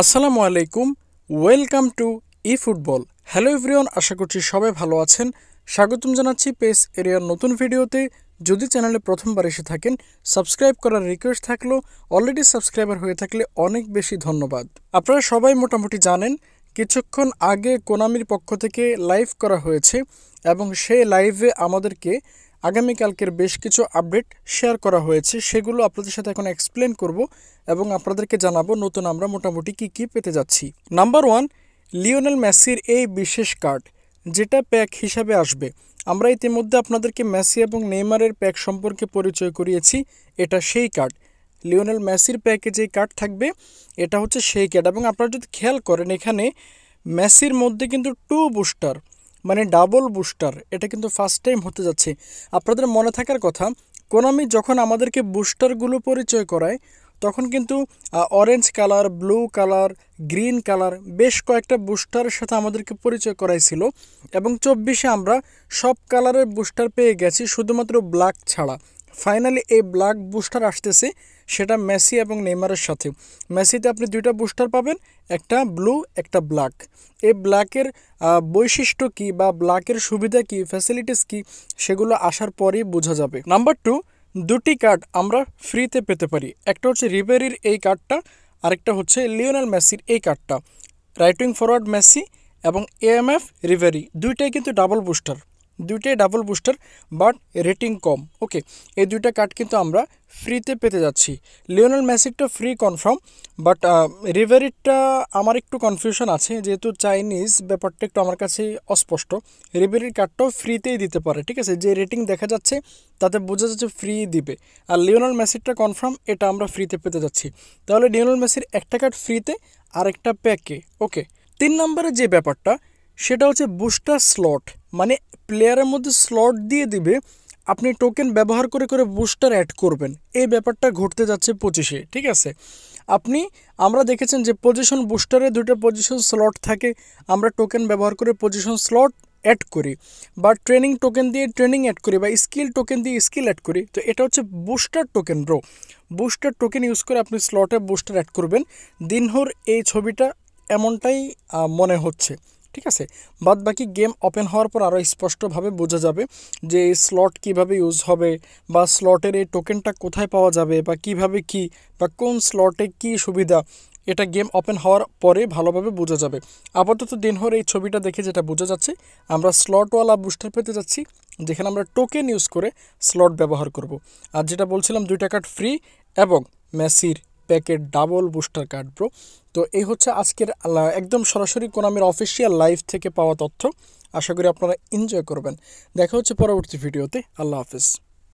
আসসালামু আলাইকুম, welcome to e football. Hello everyone, আশা করছি সবাই ভালো আছেন। স্বাগতম জানাচ্ছি পেস এরিয়ার নতুন ভিডিওতে। যদি চ্যানেলে প্রথমবার এসে থাকেন, সাবস্ক্রাইব করার রিকোয়েস্ট থাকলেও অলরেডি সাবস্ক্রাইবার হয়ে থাকলে অনেক বেশি ধন্যবাদ। আপনারা সবাই মোটামুটি জানেন, কিছুক্ষণ আগে কোনামির পক্ষ থেকে লাইভ করা হয়েছে এবং সেই লাইভে আমাদেরকে আগামীকালকের বেশ কিছু আপডেট শেয়ার করা হয়েছে। সেগুলো আপনাদের সাথে এখন এক্সপ্লেন করব এবং আপনাদেরকে জানাব নতুন আমরা মোটামুটি কি কি পেতে যাচ্ছি। নাম্বার ওয়ান লিওনেল মেসির এই বিশেষ কার্ড যেটা প্যাক হিসাবে আসবে। আমরা ইতিমধ্যে আপনাদেরকে মেসি এবং নেইমারের প্যাক সম্পর্কে পরিচয় করিয়েছি, এটা সেই কার্ড লিওনেল মেসির প্যাকে যে কার্ড থাকবে, এটা হচ্ছে সেই কার্ড এবং আপনারা যদি খেয়াল করেন, এখানে মেসির মধ্যে কিন্তু টু বুস্টার মানে ডাবল বুস্টার এটা কিন্তু ফার্স্ট টাইম হতে যাচ্ছে। আপনাদের মনে থাকার কথা কোনামি যখন আমাদেরকে বুস্টারগুলো পরিচয় করায়, তখন কিন্তু orange colour blue colour green colour বেশ কয়েকটা বুস্টারের সাথে আমাদেরকে পরিচয় করাইছিল এবং চব্বিশে আমরা সব কালারের বুস্টার পেয়ে গেছি, শুধুমাত্র ব্ল্যাক ছাড়া। ফাইনালি এই ব্ল্যাক বুস্টার আসতেছে, সেটা মেসি এবং নেইমারের সাথে। মেসিতে আপনি দুইটা বুস্টার পাবেন, একটা ব্লু একটা ব্ল্যাক এই ব্ল্যাকের বৈশিষ্ট্য কী বা ব্ল্যাকের সুবিধা কী ফ্যাসিলিটিস কী, সেগুলো আসার পরেই বোঝা যাবে। নাম্বার টু দুটি কার্ড আমরা ফ্রিতে পেতে পারি। একটা হচ্ছে রিবেরির এই কার্ডটা আরেকটা হচ্ছে লিওনাল মেসির এই কার্ডটা রাইটিং ফরওয়ার্ড মেসি এবং এএমএফ রিভেরি দুইটাই কিন্তু ডাবল বুস্টার দুইটাই ডাবল বুস্টার বাট রেটিং কম। ওকে এই দুইটা কার্ড কিন্তু আমরা ফ্রিতে পেতে যাচ্ছি। লিওনাল ম্যাসিকটা ফ্রি কনফার্ম বাট রিভেরিটটা আমার একটু কনফিউশন আছে, যেহেতু চাইনিজ ব্যাপারটা একটু আমার কাছে অস্পষ্ট। রিভেরির কার্ডটাও ফ্রিতেই দিতে পারে, ঠিক আছে? যে রেটিং দেখা যাচ্ছে, তাতে বোঝা যাচ্ছে ফ্রি দিবে। আর লিওনাল মেসিরটা কনফার্ম এটা আমরা ফ্রিতে পেতে যাচ্ছি। তাহলে লিওনাল মেসির একটা কার্ড ফ্রিতে আর একটা প্যাকে ওকে তিন নম্বরে যে ব্যাপারটা সেটা হচ্ছে বুস্টার স্লট মানে প্লেয়ারের মধ্যে স্লট দিয়ে দিবে, আপনি টোকেন ব্যবহার করে করে বুস্টার অ্যাড করবেন। এই ব্যাপারটা ঘটতে যাচ্ছে পঁচিশে, ঠিক আছে? আপনি, আমরা দেখেছেন যে পজিশন বুস্টারে দুটো পজিশন স্লট থাকে, আমরা টোকেন ব্যবহার করে পজিশন স্লট অ্যাড করি, বা ট্রেনিং টোকেন দিয়ে ট্রেনিং অ্যাড করি, বা স্কিল টোকেন দিয়ে স্কিল অ্যাড করি, তো এটা হচ্ছে booster token bro booster token use করে আপনি স্লটে বুস্টার অ্যাড করবেন। দিনহর এই ছবিটা এমনটাই মনে হচ্ছে। ঠিক আছে? বাদ বাকি গেম ওপেন হওয়ার পর আরও স্পষ্টভাবে বোঝা যাবে যে এই স্লট কীভাবে ইউজ হবে বা স্লটের এই টোকেনটা কোথায় পাওয়া যাবে বা কীভাবে কি বা কোন স্লটে কি সুবিধা, এটা গেম ওপেন হওয়ার পরে ভালোভাবে বোঝা যাবে। আপাতত দিনহর এই ছবিটা দেখে যেটা বোঝা যাচ্ছে, আমরা স্লটওয়ালা বুস্টার পেতে যাচ্ছি, যেখানে আমরা টোকেন ইউজ করে স্লট ব্যবহার করব। আর যেটা বলছিলাম দুইটা কার্ড ফ্রি এবং মেসির packet double booster card bro তো এই হচ্ছে আজকের একদম সরাসরি কোনামের অফিসিয়াল লাইভ থেকে পাওয়া তথ্য। আশা করি আপনারা এনজয় করবেন। দেখা হচ্ছে পরবর্তী ভিডিওতে আল্লাহ হাফিজ।